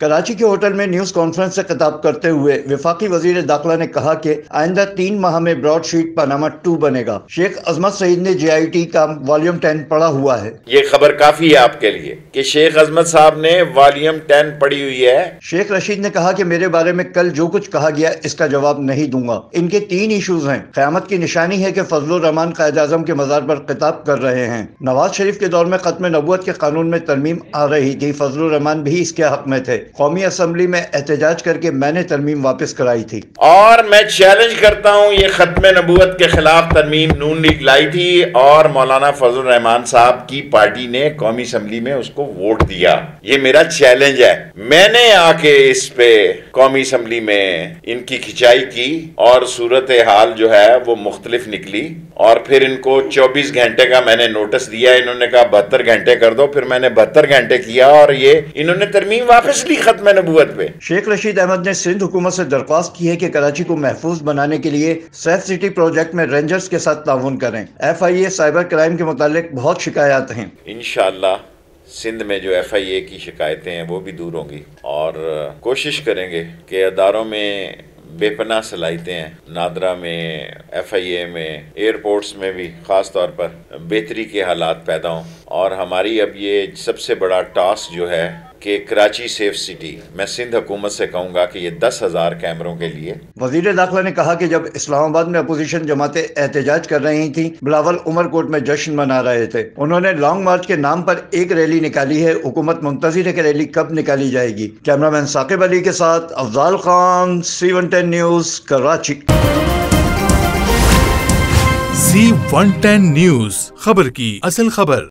कराची के होटल में news conference से खिताब करते हुए विफाकी वज़ीर दाखिला ने कहा कि आइंदा तीन माह में ब्रॉडशीट पनामा टू बनेगा। शेख अजमत सईद ने जे आई टी का वॉल्यूम टेन पढ़ा हुआ है। ये खबर काफ़ी है आपके लिए कि शेख अजमत साहब ने वॉल्यूम टेन पढ़ी हुई है। शेख रशीद ने कहा कि मेरे बारे में कल जो कुछ कहा गया इसका जवाब नहीं दूँगा। इनके तीन इशूज है। क्यामत की निशानी है की फजल रहमान कायद आज़म के मजार पर खिताब कर रहे हैं। नवाज़ शरीफ के दौर में खत्म नबूत के कानून में तरमीम आ रही थी। फजल रहमान भी इसके हक में थे। कौमी असम्बली में एहतजाज करके मैंने तरमीम वापस कराई थी। और मैं चैलेंज करता हूँ, ये खत्म नबूत के खिलाफ तरमीम नून लीग लाई थी और मौलाना फजल रहमान साहब की पार्टी ने कौमी असम्बली में उसको वोट दिया। ये मेरा चैलेंज है। मैंने आके इस पे कौमी असम्बली में इनकी खिंचाई की और सूरत हाल जो है वो मुख्तलिफ़ निकली और फिर इनको 24 घंटे का मैंने नोटिस दिया। इन्होंने कहा, बहत्तर घंटे कर दो। फिर मैंने बहत्तर घंटे किया और ये इन्होंने तरमीम वापस ली। खत्म नबूत पे। शेख रशीद अहमद ने सिंध हुकूमत से दरख्वास्त की है कि कराची को महफूज बनाने के लिए सेफ़ सिटी प्रोजेक्ट में रेंजर्स के साथ ताउन करें। F I A cyber crime के मुतालिक बहुत शिकायत हैं। इनशाला सिंध में जो एफ़ आई ए की शिकायतें हैं वो भी दूर होंगी। और कोशिश करेंगे कि अदारों में बेपना सलाहितें हैं। नादरा में एफ़ आई ए में एयरपोर्ट्स में भी ख़ास तौर पर बेहतरी के हालात पैदा हों। और हमारी अब ये सबसे बड़ा टास्क जो है कि कराची सेफ़ सिटी मैं सिंध हुकूमत से कहूँगा कि ये दस हज़ार कैमरों के लिए। वज़ीर दाखिला ने कहा कि जब इस्लामाबाद में अपोजिशन जमातें एहतजाज कर रही थी बिलावल उमरकोट में जश्न मना रहे थे। उन्होंने लॉन्ग मार्च के नाम पर एक रैली निकाली है हुकूमत मुंतजर है कि रैली कब निकाली जाएगी? कैमरामैन साकिब अली के साथ Afzal Khan C one ten news Karachi. C one ten news खबर की असल खबर।